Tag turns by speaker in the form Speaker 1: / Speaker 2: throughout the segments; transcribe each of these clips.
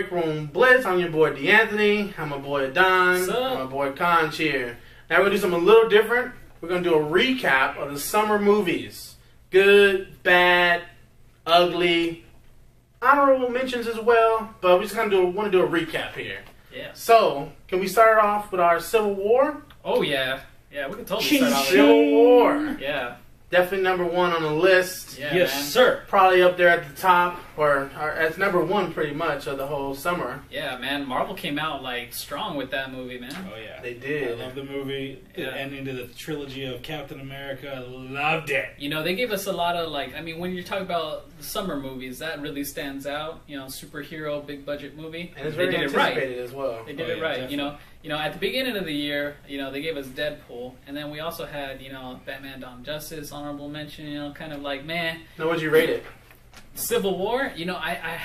Speaker 1: Break Room Blitz. I'm your boy D'Anthony. I'm my boy Don. I'm my boy Conch here. Now we're gonna do something a little different. We're gonna do a recap of the summer movies. Good, bad, ugly, honorable mentions as well. But we just gonna do want to do a recap here.
Speaker 2: Yeah.
Speaker 1: So, can we start off with our Civil War?
Speaker 2: Oh yeah. Yeah, we can totally start off. with-
Speaker 1: Civil War.
Speaker 2: Yeah.
Speaker 1: Definitely number one on the list.
Speaker 2: Yeah.
Speaker 3: yes,
Speaker 2: man.
Speaker 3: sir.
Speaker 1: Probably up there at the top, or, or as number one pretty much of the whole summer.
Speaker 2: Yeah, man. Marvel came out like strong with that movie, man.
Speaker 3: Oh yeah,
Speaker 1: They did.
Speaker 3: I love the movie. The ending to the trilogy of Captain America. Loved it.
Speaker 2: You know, they gave us a lot of like. I mean, when you talk about summer movies, that really stands out. You know, superhero, big budget movie.
Speaker 1: And it's
Speaker 2: they
Speaker 1: very
Speaker 2: did it right.
Speaker 1: anticipated as well.
Speaker 2: They did
Speaker 3: Oh,
Speaker 2: it
Speaker 3: yeah,
Speaker 2: right.
Speaker 3: definitely.
Speaker 2: You know, you know, at the beginning of the year, you know, they gave us Deadpool, and then we also had, you know, Batman: Dawn Justice, honorable mention. You know, kind of like, man,
Speaker 1: Now, would you rate it?
Speaker 2: Civil War. You know, I, I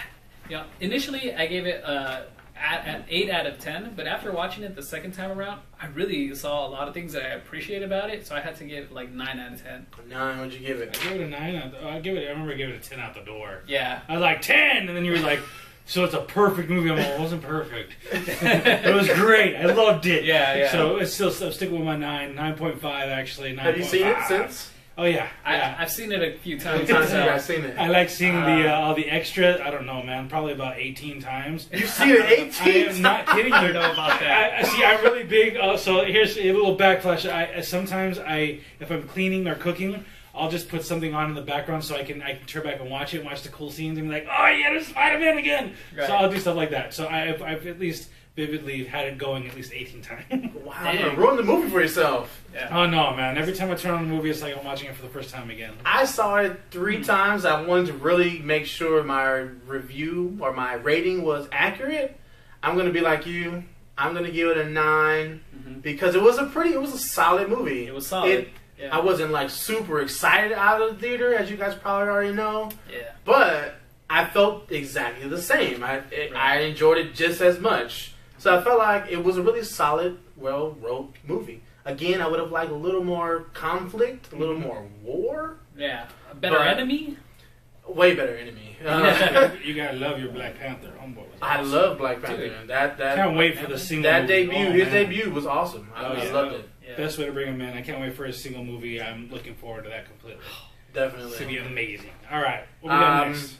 Speaker 2: you know, initially I gave it a, at, at eight out of ten, but after watching it the second time around, I really saw a lot of things that I appreciate about it, so I had to give it like nine out of ten.
Speaker 1: Nine. What'd you give it?
Speaker 3: I
Speaker 1: it?
Speaker 3: gave it a nine. out- I give it. I remember I gave it a ten out the door.
Speaker 2: Yeah.
Speaker 3: I was like ten, and then you were like, "So it's a perfect movie." I'm like, "It wasn't perfect. it was great. I loved it."
Speaker 2: Yeah, yeah.
Speaker 3: So it's still I'm sticking with my nine, nine point five actually. 9.
Speaker 1: Have you seen it since?
Speaker 3: Oh yeah,
Speaker 2: I,
Speaker 3: yeah.
Speaker 2: I've seen it a few times.
Speaker 1: times have you
Speaker 2: myself.
Speaker 1: seen it?
Speaker 3: I like seeing the
Speaker 1: Uh,
Speaker 3: uh, all the extra. I don't know, man. Probably about eighteen times.
Speaker 1: You've seen it eighteen.
Speaker 3: I
Speaker 1: 18
Speaker 3: am not kidding you.
Speaker 2: know about that.
Speaker 3: I, I see. I'm really big. Uh, so here's a little backflash. I I- sometimes I, if I'm cleaning or cooking, I'll just put something on in the background so I can I can turn back and watch it, and watch the cool scenes, and be like, oh yeah, there's Spider Man again.
Speaker 2: Right.
Speaker 3: So I'll do stuff like that. So I've, I've at least vividly had it going at least 18 times.
Speaker 1: Wow,
Speaker 2: Dang.
Speaker 1: you ruined the movie for yourself.
Speaker 2: Yeah.
Speaker 3: oh no, man! Every time I turn on the movie, it's like I'm watching it for the first time again.
Speaker 1: I saw it three
Speaker 2: Hmm.
Speaker 1: times. I wanted to really make sure my review or my rating was accurate. I'm gonna be like you. I'm gonna give it a 9
Speaker 2: Mhm.
Speaker 1: because it was a pretty, it was a solid movie.
Speaker 2: It was solid.
Speaker 1: It-
Speaker 2: yeah.
Speaker 1: I wasn't like super excited out of the theater, as you guys probably already know.
Speaker 2: yeah.
Speaker 1: But I felt exactly the same. I it,
Speaker 2: Right.
Speaker 1: I enjoyed it just as much. So I felt like it was a really solid, well wrote movie. Again, I would have liked a little more conflict, a little
Speaker 3: Mhm.
Speaker 1: more war.
Speaker 2: Yeah. A better enemy?
Speaker 1: Way better enemy. Uh,
Speaker 3: you gotta love your Black Panther. Homeboy was
Speaker 1: I love Black Panther.
Speaker 2: Dude.
Speaker 1: That that
Speaker 3: Can't wait for the single.
Speaker 1: that debut.
Speaker 3: Oh,
Speaker 1: his
Speaker 3: man.
Speaker 1: debut was awesome. I,
Speaker 3: Oh,
Speaker 1: I
Speaker 3: yeah.
Speaker 1: loved it.
Speaker 2: Yeah.
Speaker 3: Best way to bring him in. I can't wait for his single movie. I'm looking forward to that completely.
Speaker 1: Definitely.
Speaker 3: It's gonna be amazing. All right, what we got
Speaker 1: Um,
Speaker 3: next?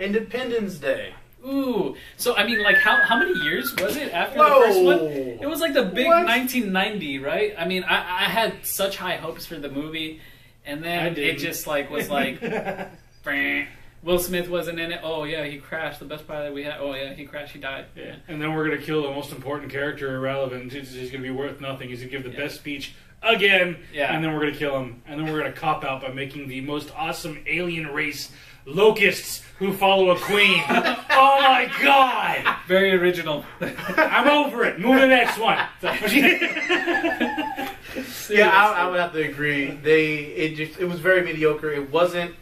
Speaker 1: Independence Day.
Speaker 2: Ooh. So I mean, like, how how many years was it after
Speaker 1: Whoa.
Speaker 2: the first one? It was like the big
Speaker 1: What?
Speaker 2: 1990, right? I mean, I, I had such high hopes for the movie, and then it just like was like, "Brr." Will Smith wasn't in it. Oh yeah, he crashed. The best pilot we had. Oh yeah, he crashed. He died.
Speaker 3: Yeah. And then we're gonna kill the most important character irrelevant. He's, he's gonna be worth nothing. He's gonna give the
Speaker 2: Yeah.
Speaker 3: best speech again.
Speaker 2: Yeah.
Speaker 3: And then we're gonna kill him. And then we're gonna cop out by making the most awesome alien race locusts who follow a queen. oh my god!
Speaker 2: Very original.
Speaker 3: I'm over it. Move to the next one.
Speaker 1: Yeah, I, I would have to agree. They it just it was very mediocre. It wasn't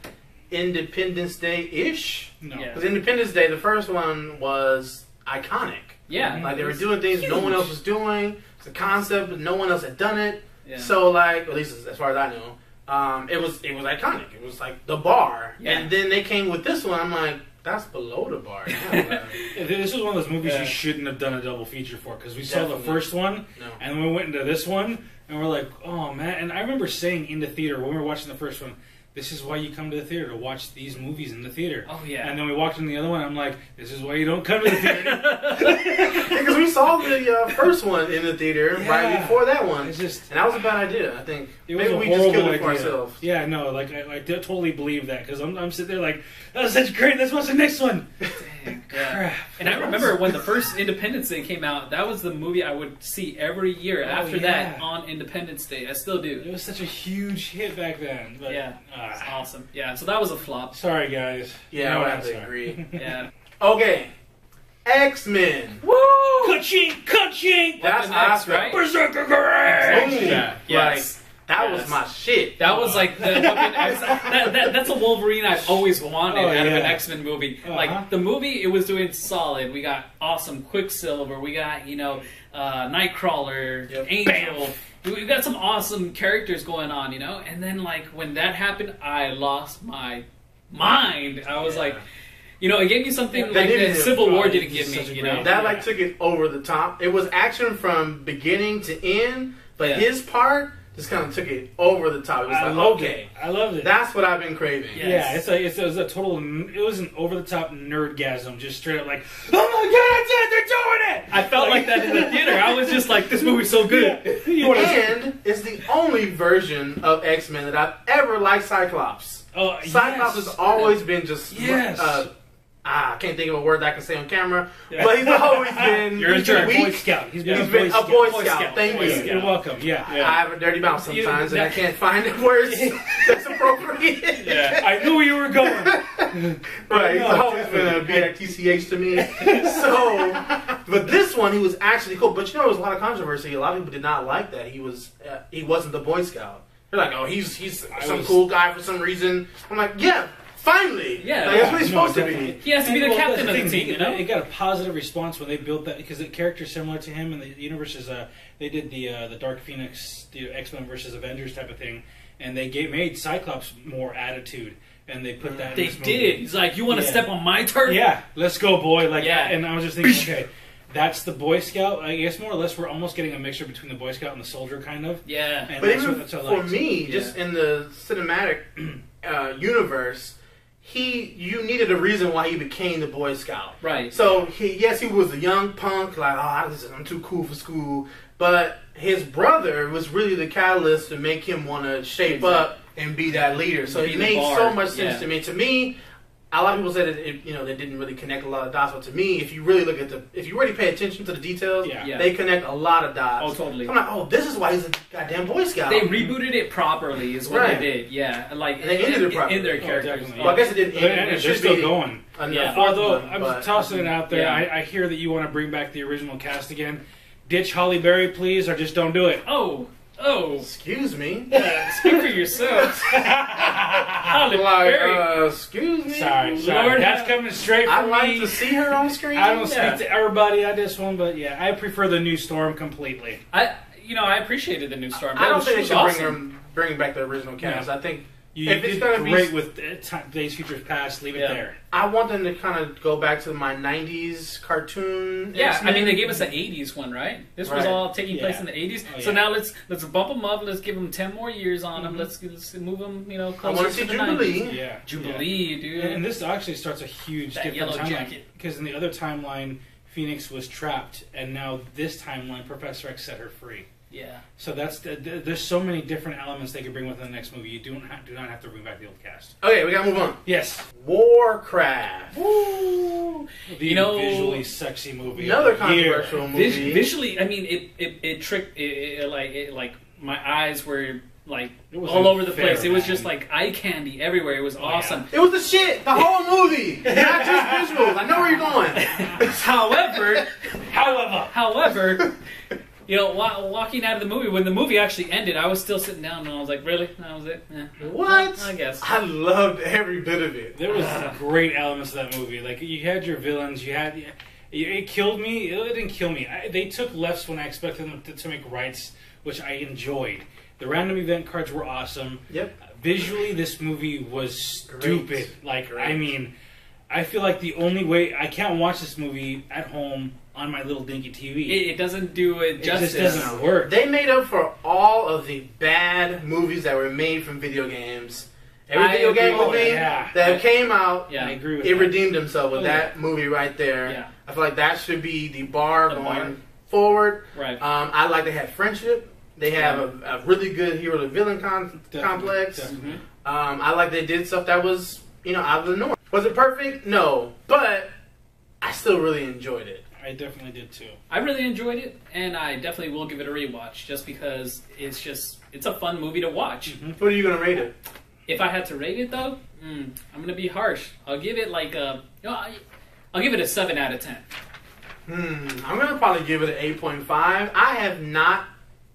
Speaker 1: Independence Day ish.
Speaker 3: no.
Speaker 2: Yeah.
Speaker 1: Because Independence Day, the first one was iconic.
Speaker 2: Yeah.
Speaker 1: Like they were doing things no one else was doing. It's a concept, but no one else had done it.
Speaker 2: Yeah.
Speaker 1: So like, at least as, as far as I know, um, it was it was iconic. It was like the bar.
Speaker 2: Yeah.
Speaker 1: And then they came with this one. I'm like, that's below the bar. now.
Speaker 3: This is one of those movies
Speaker 2: Yeah.
Speaker 3: you shouldn't have done a double feature for because we saw the first one
Speaker 1: no.
Speaker 3: and then we went into this one and we're like, oh man! And I remember saying in the theater when we were watching the first one, this is why you come to the theater to watch these movies in the theater.
Speaker 2: Oh yeah.
Speaker 3: And then we walked in the other one. I'm like, this is why you don't come to the theater.
Speaker 1: Because we saw the uh, first one in the theater right before that one,
Speaker 3: it's just
Speaker 1: and that was a bad idea. I think
Speaker 3: it
Speaker 1: maybe
Speaker 3: a
Speaker 1: we just killed it for ourselves.
Speaker 3: Yeah, no, like I, I totally believe that because I'm, I'm sitting there like, that was such great. Let's watch the next one.
Speaker 2: Dang.
Speaker 3: Crap.
Speaker 2: And I remember when the first Independence Day came out, that was the movie I would see every year
Speaker 3: Oh,
Speaker 2: after
Speaker 3: yeah.
Speaker 2: that on Independence Day. I still do.
Speaker 3: It was such a huge hit back then. But,
Speaker 2: Yeah.
Speaker 3: ah.
Speaker 2: It's awesome. Yeah, so that was a flop.
Speaker 3: Sorry, guys.
Speaker 1: Yeah, I
Speaker 3: No, I'm
Speaker 1: have to agree.
Speaker 2: Yeah.
Speaker 1: Okay, X Men.
Speaker 2: Woo!
Speaker 3: Ka-ching, ka-ching!
Speaker 1: That's
Speaker 2: Weapon X,
Speaker 1: awesome.
Speaker 2: right?
Speaker 3: Berserker Great!
Speaker 2: Yeah. Yes.
Speaker 1: Like that was my shit.
Speaker 2: That was like the Weapon X. That, that, that's a Wolverine I've always wanted
Speaker 3: Oh,
Speaker 2: out of an. X Men movie.
Speaker 3: Uh-huh.
Speaker 2: Like the movie, it was doing solid. We got awesome Quicksilver. We got you know uh, Nightcrawler,
Speaker 1: Yep.
Speaker 2: Angel. We we got some awesome characters going on, you know. And then like when that happened, I lost my mind. I was
Speaker 1: Yeah.
Speaker 2: like, You know, it gave me something
Speaker 1: They
Speaker 2: like
Speaker 1: didn't
Speaker 2: that Civil War didn't give me. You know,
Speaker 1: That like took it over the top. It was action from beginning to end, but
Speaker 2: Yeah.
Speaker 1: his part just kind of took it over the top. It was
Speaker 3: I
Speaker 1: like,
Speaker 3: loved
Speaker 1: okay,
Speaker 3: it. I loved it.
Speaker 1: that's what I've been craving.
Speaker 2: Yeah.
Speaker 3: Yeah, it's like it's, it was a total. It was an over the top nerdgasm, just straight up like, oh my god, that's it, they're doing it.
Speaker 2: I felt like that in the theater. I was just like, this movie's so good.
Speaker 3: You wanna-
Speaker 1: And it's the only version of X Men that I've ever liked Cyclops.
Speaker 3: oh,
Speaker 1: Cyclops
Speaker 3: yes.
Speaker 1: has always been just
Speaker 3: Yes.
Speaker 1: uh, ah, I can't think of a word that I can say on camera,
Speaker 2: Yeah.
Speaker 1: but he's always been
Speaker 2: You're a
Speaker 1: he's
Speaker 2: jerk.
Speaker 1: been
Speaker 3: Boy. Scout. He's been
Speaker 1: He's
Speaker 3: a
Speaker 1: been
Speaker 3: Boy
Speaker 1: a Boy
Speaker 3: Scout.
Speaker 1: Scout.
Speaker 2: Scout.
Speaker 1: Thank
Speaker 2: Boy
Speaker 1: you.
Speaker 2: Scout.
Speaker 3: You're welcome. Yeah.
Speaker 1: I have a dirty mouth
Speaker 2: You-
Speaker 1: sometimes, and I can't find the words that's appropriate.
Speaker 2: Yeah.
Speaker 3: I knew where you were going.
Speaker 1: Right, he's always been a B-I-T-C-H to me. So, but this one, he was actually cool. But you know, there was a lot of controversy. A lot of people did not like that he was uh, he wasn't the Boy Scout. They're like, oh, he's he's some
Speaker 3: was-
Speaker 1: cool guy for some reason. I'm like, yeah, finally,
Speaker 2: Yeah.
Speaker 1: like, that's what he's
Speaker 3: No,
Speaker 1: supposed to be.
Speaker 2: He has to be
Speaker 3: And,
Speaker 2: the
Speaker 3: well,
Speaker 2: captain
Speaker 3: that's
Speaker 2: of the team,
Speaker 3: it-
Speaker 2: you know?
Speaker 3: It got a positive response when they built that because the character's similar to him, and the universe is uh, they did the uh, the Dark Phoenix, the X Men versus Avengers type of thing, and they gave, made Cyclops more attitude, and they put that.
Speaker 2: They
Speaker 3: in this movie.
Speaker 2: did. He's like, you want to
Speaker 3: Yeah.
Speaker 2: step on my turf?
Speaker 3: Yeah, let's go, boy. Like,
Speaker 2: Yeah.
Speaker 3: and I was just thinking, okay, that's the Boy Scout. I guess more or less we're almost getting a mixture between the Boy Scout and the soldier, kind of.
Speaker 2: Yeah.
Speaker 3: And
Speaker 1: But
Speaker 3: that's
Speaker 1: even
Speaker 3: what, that's what I
Speaker 1: for
Speaker 3: liked.
Speaker 1: me,
Speaker 2: Yeah.
Speaker 1: just in the cinematic uh, universe, he you needed a reason why he became the Boy Scout.
Speaker 2: Right.
Speaker 1: So he, yes, he was a young punk, like oh, I'm too cool for school. But his brother was really the catalyst to make him want to shape
Speaker 2: Exactly.
Speaker 1: up and be that leader. So
Speaker 2: Be
Speaker 1: it made so much sense
Speaker 2: yeah.
Speaker 1: to me. To me, a lot of people said it, it, you know, they didn't really connect a lot of dots. But to me, if you really look at the, if you really pay attention to the details,
Speaker 3: Yeah.
Speaker 2: Yeah.
Speaker 1: they connect a lot of dots.
Speaker 2: Oh, totally.
Speaker 1: I'm like, oh, this is why he's a goddamn Boy Scout.
Speaker 2: They rebooted it properly, is what
Speaker 1: Right.
Speaker 2: they did. Yeah, like
Speaker 1: They ended it
Speaker 2: in,
Speaker 1: properly.
Speaker 2: in their
Speaker 3: Oh,
Speaker 2: characters.
Speaker 1: well, I guess it didn't.
Speaker 3: And
Speaker 1: end.
Speaker 3: they're
Speaker 1: It should
Speaker 3: still
Speaker 1: be
Speaker 3: going.
Speaker 2: Yeah.
Speaker 3: Although
Speaker 1: one,
Speaker 3: I'm
Speaker 1: but-
Speaker 3: tossing it out there,
Speaker 2: Yeah.
Speaker 3: I, I hear that you want to bring back the original cast again. Ditch Halle Berry, please, or just don't do it.
Speaker 2: Oh, oh.
Speaker 1: Excuse me.
Speaker 2: Uh, speak for yourself. Halle
Speaker 1: Like,
Speaker 2: Berry.
Speaker 1: uh, excuse me.
Speaker 3: Sorry, sorry.
Speaker 2: Lord
Speaker 3: That's coming straight from
Speaker 1: I'd
Speaker 3: from
Speaker 1: like
Speaker 3: me.
Speaker 1: to see her on screen.
Speaker 3: I don't
Speaker 2: Yeah.
Speaker 3: speak to everybody on this one, but yeah, I prefer the new Storm completely.
Speaker 2: I, you know, I appreciated the new Storm.
Speaker 1: I don't think they should
Speaker 2: awesome.
Speaker 1: bring her, bring back the original cast. I think
Speaker 3: You
Speaker 1: If it's
Speaker 3: did
Speaker 1: gonna be-
Speaker 3: great with uh, Days Futures Past. Leave it
Speaker 2: Yeah.
Speaker 3: there.
Speaker 1: I want them to kind of go back to my '90s cartoon.
Speaker 2: Yeah, I
Speaker 1: X-Men.
Speaker 2: mean they gave us an '80s one, right? This was all taking place in the '80s.
Speaker 3: Oh,
Speaker 2: So now let's let's bump them up. Let's give them ten more years on them.
Speaker 3: Mhm.
Speaker 2: Let's, let's move them, you know,
Speaker 1: I
Speaker 2: closer
Speaker 1: want
Speaker 2: to
Speaker 1: to see
Speaker 2: the
Speaker 1: Jubilee.
Speaker 2: 90s.
Speaker 3: Yeah,
Speaker 2: Jubilee, dude.
Speaker 3: And, and this actually starts a huge
Speaker 2: That
Speaker 3: different
Speaker 2: yellow
Speaker 3: timeline
Speaker 2: jacket.
Speaker 3: because in the other timeline, Phoenix was trapped, and now this timeline, Professor X set her free.
Speaker 2: Yeah.
Speaker 3: So that's the, the, there's so many different elements they could bring within the next movie. You do not have, do not have to bring back the old cast.
Speaker 1: Okay, we gotta move on.
Speaker 3: Yes,
Speaker 1: Warcraft.
Speaker 2: Woo!
Speaker 3: the
Speaker 2: You know-
Speaker 3: visually sexy movie.
Speaker 1: Another
Speaker 3: of the year.
Speaker 1: controversial
Speaker 2: Vis-
Speaker 1: movie.
Speaker 2: visually, I mean, it it, it tricked it, it, like it, like my eyes were like
Speaker 3: It was
Speaker 2: all over the
Speaker 3: unfair,
Speaker 2: place. It was just like eye candy everywhere. It was oh,
Speaker 3: yeah.
Speaker 2: awesome.
Speaker 1: It was the shit. The whole movie, not just visuals. I know where you're going.
Speaker 2: However,
Speaker 3: However,
Speaker 2: however, you know, wa- walking out of the movie when the movie actually ended, I was still sitting down and I was like, "Really? That was it? Eh.
Speaker 1: What?
Speaker 2: I guess."
Speaker 1: I loved every bit of it.
Speaker 3: there was
Speaker 2: Ah.
Speaker 3: great elements of that movie. Like you had your villains, you had. It killed me. It didn't kill me. I, they took lefts when I expected them to, to make rights, which I enjoyed. The random event cards were awesome.
Speaker 1: Yep.
Speaker 3: Visually, this movie was
Speaker 1: Great.
Speaker 3: stupid. Like,
Speaker 1: Great.
Speaker 3: I mean, I feel like the only way I can't watch this movie at home on my little dinky TV.
Speaker 2: It, it doesn't do it
Speaker 3: It
Speaker 2: justice.
Speaker 3: just doesn't work.
Speaker 1: They made up for all of the bad movies that were made from video games. Every
Speaker 2: I
Speaker 1: video game movie
Speaker 3: Oh, yeah.
Speaker 1: that came out,
Speaker 2: Yeah.
Speaker 3: I agree with
Speaker 1: it
Speaker 3: that.
Speaker 1: redeemed himself with
Speaker 3: Oh,
Speaker 1: that movie right there.
Speaker 2: Yeah.
Speaker 1: I feel like that should be the bar
Speaker 2: The
Speaker 1: going
Speaker 2: bar.
Speaker 1: forward.
Speaker 2: Right.
Speaker 1: Um, I like they had friendship. They have a, a really good hero to villain con-
Speaker 3: Definitely,
Speaker 1: complex.
Speaker 3: definitely.
Speaker 1: Um, I like they did stuff that was you know out of the norm. Was it perfect? No, but I still really enjoyed it.
Speaker 3: I definitely did too.
Speaker 2: I really enjoyed it, and I definitely will give it a rewatch just because it's just it's a fun movie to watch.
Speaker 1: What are you gonna rate it?
Speaker 2: If I had to rate it though, mm, I'm gonna be harsh. I'll give it like a, you know, I, I'll give it a seven out of ten.
Speaker 1: Hmm, I'm gonna probably give it an eight point five. I have not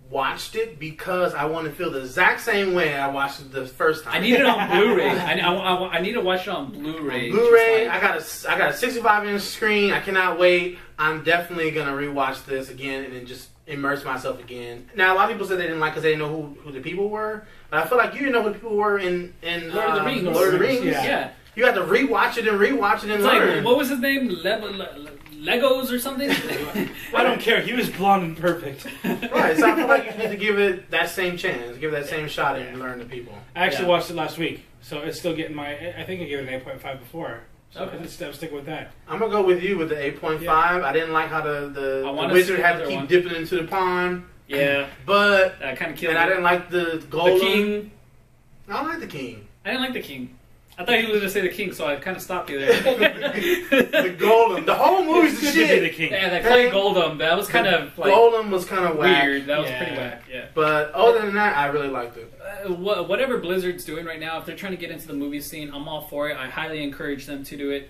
Speaker 1: watched it because I want to feel the exact same way I watched it the first time.
Speaker 2: I need it on Blu-ray. I, I, I, I need to watch it on Blu-ray.
Speaker 1: Blu-ray.
Speaker 2: just
Speaker 1: I got a I got a 65 inch screen. I cannot wait. I'm definitely gonna rewatch this again and then just immerse myself again. Now a lot of people said they didn't like because they didn't know who, who the people were, but I feel like you didn't know who the people were in in
Speaker 2: Lord of the
Speaker 1: um,
Speaker 2: Rings.
Speaker 1: Lord of the Rings.
Speaker 3: Yeah.
Speaker 2: yeah.
Speaker 1: you have to rewatch it and rewatch it and
Speaker 2: It's
Speaker 1: learn.
Speaker 2: like what was his name? Le- Le- Legos or something?
Speaker 3: I don't care. He was blonde and perfect.
Speaker 1: right, so I feel like you need to give it that same chance, give it that same shot, and learn the people.
Speaker 3: I actually
Speaker 2: Yeah.
Speaker 3: watched it last week, so it's still getting my. I think I gave it an eight point five before. So
Speaker 2: Okay.
Speaker 3: I'm sticking with that.
Speaker 1: I'm gonna go with you with the 8.5. I didn't like how the the, the wizard had to keep
Speaker 2: one.
Speaker 1: dipping into the pond,
Speaker 2: yeah,
Speaker 1: but
Speaker 2: that kind of killed
Speaker 1: and I didn't like the
Speaker 2: the king.
Speaker 1: I don't like the king.
Speaker 2: I didn't like the king. I thought you were going to say the king, so I kind of stopped you there.
Speaker 1: The golem. The whole movie's the
Speaker 3: It's good to be the
Speaker 1: shit.
Speaker 3: king.
Speaker 2: yeah, that Clay Goldum, that was kind of like
Speaker 1: golem was kind of whack.
Speaker 2: weird. That was
Speaker 3: Yeah.
Speaker 2: pretty whack. Yeah.
Speaker 1: But other than that, I really liked it.
Speaker 2: Uh, wha- whatever Blizzard's doing right now, if they're trying to get into the movie scene, I'm all for it. I highly encourage them to do it.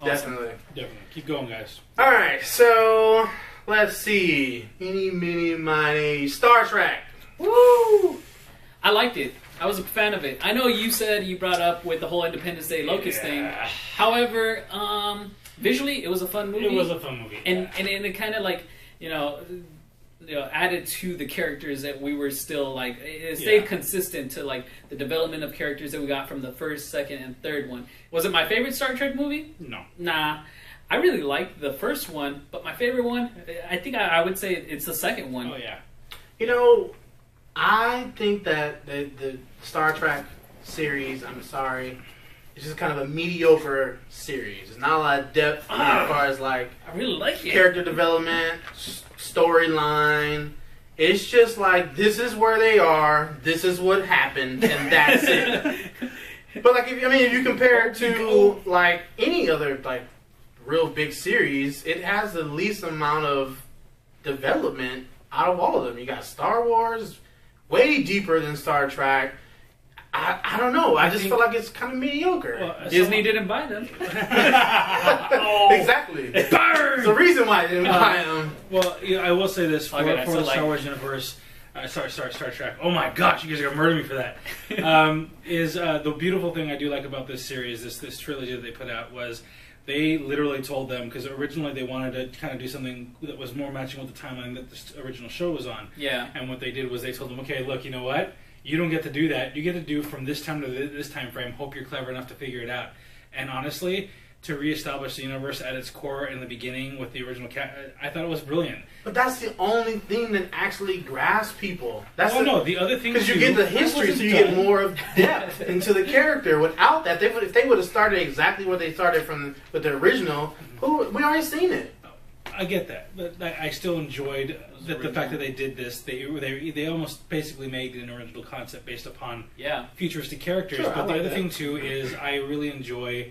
Speaker 2: Awesome.
Speaker 1: Definitely.
Speaker 3: Definitely. Keep going, guys.
Speaker 1: All right, so let's see. Any, mini, miny, Star Trek.
Speaker 2: Woo! I liked it. I was a fan of it. I know you said you brought up with the whole Independence Day Locust thing. However, um, visually it was a fun movie.
Speaker 3: It was a fun movie.
Speaker 2: and and, and it kind of like you know you know added to the characters that we were still like it stayed
Speaker 3: Yeah.
Speaker 2: consistent to like the development of characters that we got from the first second and third one was it my favorite star trek movie
Speaker 3: no.
Speaker 2: nah i really liked the first one but my favorite one i think i, I would say it's the second one
Speaker 3: Oh yeah.
Speaker 1: You know, I think that the, the Star Trek series, I'm sorry, is just kind of a mediocre series. There's not a lot of depth
Speaker 2: Ah.
Speaker 1: as far as like
Speaker 2: i really like it
Speaker 1: character development, s- storyline. It's just like this is where they are, this is what happened, and that's it. But like, if, I mean, if you compare it to like any other like real big series, it has the least amount of development out of all of them. You got Star Wars, way deeper than Star Trek. I, I don't know. I, just feel like it's kind of mediocre.
Speaker 3: Well,
Speaker 2: disney didn't buy them
Speaker 3: oh.
Speaker 1: exactly.
Speaker 3: Burn!
Speaker 1: the reason why I didn't
Speaker 2: Uh,
Speaker 1: buy them.
Speaker 3: Well, yeah, I will say this for,
Speaker 2: Okay,
Speaker 3: for the
Speaker 2: like-
Speaker 3: Star Wars universe. Uh, sorry, sorry, Star Trek. Oh my gosh, you guys are gonna murder me for that. um, is uh, the beautiful thing I do like about this series, this this trilogy that they put out was they literally told them because originally they wanted to kind of do something that was more matching with the timeline that the original show was on.
Speaker 2: yeah
Speaker 3: And what they did was they told them, okay, look, you know what? You don't get to do that. You get to do from this time to this time frame. Hope you're clever enough to figure it out. And honestly, to reestablish the universe at its core in the beginning with the original cat, I thought it was brilliant.
Speaker 1: But that's the only thing that actually grabs people. That's
Speaker 3: oh
Speaker 1: the,
Speaker 3: no, the other thing
Speaker 1: Because you get the history, so you get more of depth into the character. Without that, they would, if they would have started exactly where they started from with the original, who we already seen it.
Speaker 3: I get that, but I I still enjoyed the, the fact that they did this. They they they almost basically made an original concept based upon
Speaker 2: yeah
Speaker 3: futuristic characters.
Speaker 1: Sure, I
Speaker 3: but the
Speaker 1: like
Speaker 3: other
Speaker 1: that.
Speaker 3: thing too is I really enjoy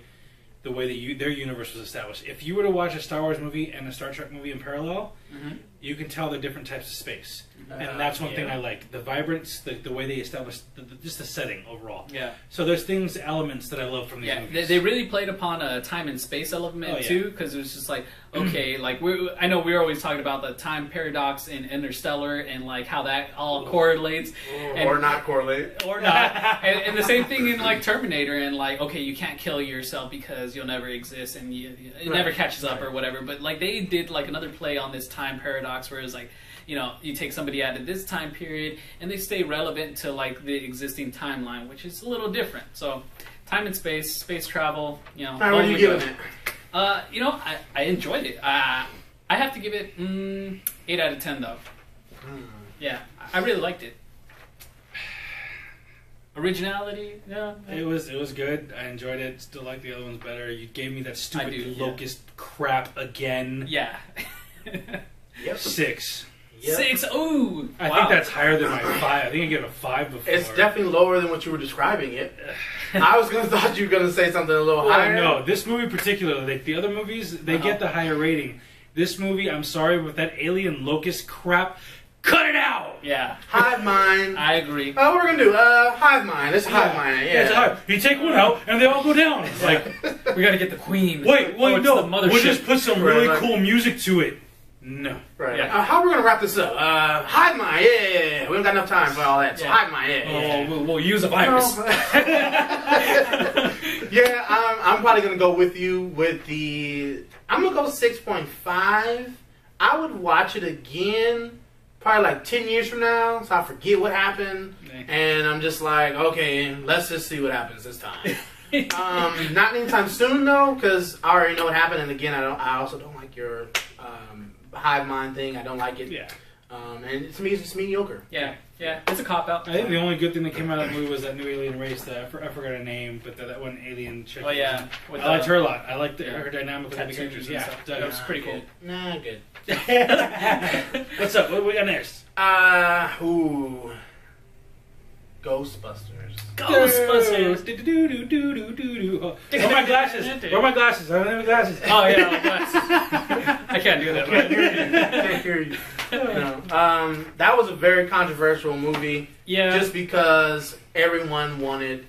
Speaker 3: the way that you, their universe was established. If you were to watch a Star Wars movie and a Star Trek movie in parallel,
Speaker 2: Mhm.
Speaker 3: you can tell they're different types of space, and uh, that's one thing. I like: the vibrance, the, the way they established, the, the, just the setting overall.
Speaker 2: yeah
Speaker 3: So there's things, elements that I love from these
Speaker 2: Yeah, they,
Speaker 3: movies.
Speaker 2: they really played upon a time and space element
Speaker 3: Oh, yeah.
Speaker 2: too, because it was just like, okay, like we I know we were always talking about the time paradox in Interstellar and like how that all correlates And-
Speaker 1: or not correlate.
Speaker 2: or not, and, and the same thing in like Terminator and like, okay, you can't kill yourself because you'll never exist and you, it never catches up or whatever. But like they did like another play on this time paradox where it's like. You know, you take somebody out of this time period, and they stay relevant to like the existing timeline, which is a little different. So, time and space, space travel. You know,
Speaker 1: All right, what are you giving it?
Speaker 2: Uh, you know, I, I enjoyed it. Uh, I have to give it mm, eight out of ten though.
Speaker 1: Hmm.
Speaker 2: Yeah, I I really liked it. Originality, yeah.
Speaker 3: It was it was good. I enjoyed it. Still like the other ones better. You gave me that stupid
Speaker 2: do, yeah.
Speaker 3: locust crap again.
Speaker 2: Yeah.
Speaker 1: Yep.
Speaker 3: Six.
Speaker 1: Yep.
Speaker 2: Six. Ooh.
Speaker 3: I
Speaker 2: wow.
Speaker 3: think that's higher than my five. I think I gave it a five before.
Speaker 1: It's definitely lower than what you were describing it. I was gonna thought you were gonna say something a little
Speaker 3: Well,
Speaker 1: higher.
Speaker 3: no, this movie particularly, like the other movies, they
Speaker 2: Uh-huh.
Speaker 3: get the higher rating. This movie, I'm sorry, with that alien locust crap, cut it out.
Speaker 2: Yeah,
Speaker 1: Hive mind.
Speaker 2: I agree.
Speaker 1: Oh, what we're gonna do? Uh, hive mind. It's hive
Speaker 3: Yeah.
Speaker 1: mind.
Speaker 3: Yeah,
Speaker 1: Yeah.
Speaker 3: it's high. You take one out, and they all go down. It's like,
Speaker 2: We gotta get the queen.
Speaker 3: wait,
Speaker 2: Oh,
Speaker 3: wait,
Speaker 2: it's
Speaker 3: no,
Speaker 2: the mothership.
Speaker 3: we'll just put some really cool music to it. No.
Speaker 1: Right.
Speaker 2: Yeah.
Speaker 1: Uh, how we gonna wrap this up? Uh, hive mind. Yeah, yeah, yeah. We don't got enough time for all that. So
Speaker 2: Yeah.
Speaker 1: hive mind. Yeah.
Speaker 2: Oh,
Speaker 1: yeah.
Speaker 2: we'll, we'll use a virus.
Speaker 1: No. yeah, I'm, I'm probably gonna go with you with the. I'm gonna go six point five. I would watch it again, probably like ten years from now, so I forget what happened, and I'm just like, okay, let's just see what happens this time. Um, not anytime soon though, because I already know what happened. And again, I don't. I also don't like your um, hive mind thing. I don't like it.
Speaker 3: Yeah.
Speaker 1: Um, and to me, it's just mediocre.
Speaker 2: yeah, yeah, it's a cop out.
Speaker 3: I think the only good thing that came out of that movie was that new alien race. That I, for, I forgot her name, but that, that one alien chick.
Speaker 2: Oh yeah, with
Speaker 3: I liked her a lot. I liked the,
Speaker 2: yeah.
Speaker 3: her dynamic with the characters.
Speaker 2: and
Speaker 3: Yeah,
Speaker 2: stuff. That
Speaker 3: it.
Speaker 2: was pretty cool.
Speaker 1: Nah, good.
Speaker 3: What's up? What we got next?
Speaker 1: Uh, ooh, Ghostbusters.
Speaker 2: Ghostbusters.
Speaker 3: Do-do-do-do-do-do-do. Oh, Where are my glasses? Where are my glasses? I don't have my glasses.
Speaker 2: Oh yeah, like that. I can't do that.
Speaker 1: Can't hear you. Can't hear you. No. Um, that was a very controversial movie,
Speaker 2: Yeah,
Speaker 1: just because everyone wanted.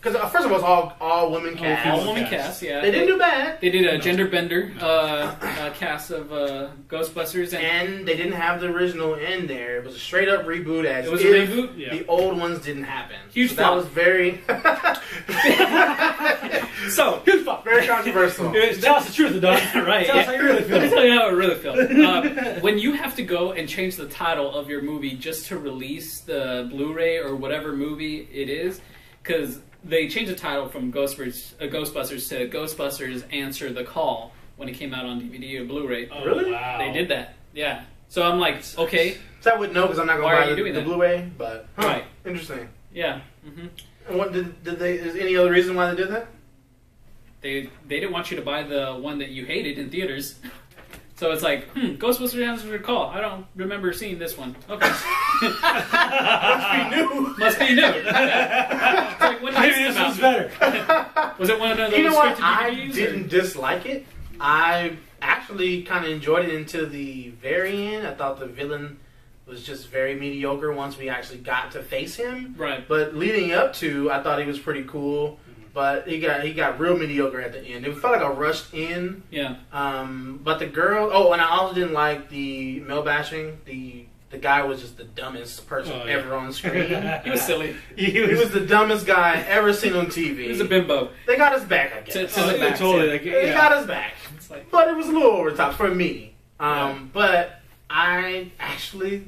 Speaker 1: Because uh, first of all, it's all all women cast.
Speaker 2: all
Speaker 3: female
Speaker 2: woman
Speaker 3: cast.
Speaker 2: cast. Yeah,
Speaker 1: They didn't do bad,
Speaker 2: They did a gender bender uh, uh, cast of uh, Ghostbusters, and
Speaker 1: and they didn't have the original in there. It was a straight up reboot. As
Speaker 2: it was a
Speaker 1: if
Speaker 2: reboot.
Speaker 3: Yeah.
Speaker 1: The old ones didn't happen.
Speaker 2: Huge
Speaker 1: so that
Speaker 2: flop.
Speaker 1: was very,
Speaker 2: So,
Speaker 1: very controversial.
Speaker 3: Tell us the truth, Adon.
Speaker 2: right?
Speaker 3: Tell us how you really
Speaker 2: Let me
Speaker 3: feel.
Speaker 2: tell you how it really felt. Uh, when you have to go and change the title of your movie just to release the Blu-ray or whatever movie it is, because they changed the title from Ghostbusters, uh, Ghostbusters to Ghostbusters Answer the Call when it came out on DVD or Blu-ray.
Speaker 3: Oh,
Speaker 1: Really?
Speaker 3: Wow.
Speaker 2: They did that. Yeah. So I'm like, okay,
Speaker 1: So I wouldn't know because I'm not going to buy
Speaker 2: you
Speaker 1: the,
Speaker 2: doing
Speaker 1: the
Speaker 2: that?
Speaker 1: Blu-ray. But huh,
Speaker 2: Right.
Speaker 1: interesting.
Speaker 2: yeah. Mm-hmm.
Speaker 1: And what did, did they? Is any other reason why they did that?
Speaker 2: They they didn't want you to buy the one that you hated in theaters. So it's like, hmm, Ghostbusters Answer the Call. I don't remember seeing this one. Okay.
Speaker 1: Must be new.
Speaker 2: Must be new. it's like, when did
Speaker 3: Maybe
Speaker 2: this
Speaker 3: this
Speaker 2: come
Speaker 3: one's
Speaker 2: out?
Speaker 3: better.
Speaker 2: Was it one of those
Speaker 1: You know what? I
Speaker 2: DVDs?
Speaker 1: didn't dislike it. I actually kind of enjoyed it until the very end. I thought the villain was just very mediocre once we actually got to face him.
Speaker 2: Right.
Speaker 1: But leading up to, I thought he was pretty cool. But he got he got real mediocre at the end. It felt like a rushed in.
Speaker 2: Yeah.
Speaker 1: Um, but the girl. Oh, and I also didn't like the male bashing. The the guy was just the dumbest person
Speaker 3: Oh, yeah.
Speaker 1: ever on screen.
Speaker 2: He was silly.
Speaker 3: he
Speaker 1: he was the dumbest guy ever seen on TV.
Speaker 2: He was a bimbo.
Speaker 1: They got us back, I guess.
Speaker 2: To- to
Speaker 3: Oh,
Speaker 2: the
Speaker 3: yeah,
Speaker 2: max,
Speaker 3: totally.
Speaker 2: yeah.
Speaker 3: Like,
Speaker 1: They got us back.
Speaker 2: It's like,
Speaker 1: But it was a little over the top for me. Um,
Speaker 2: Yeah.
Speaker 1: But I actually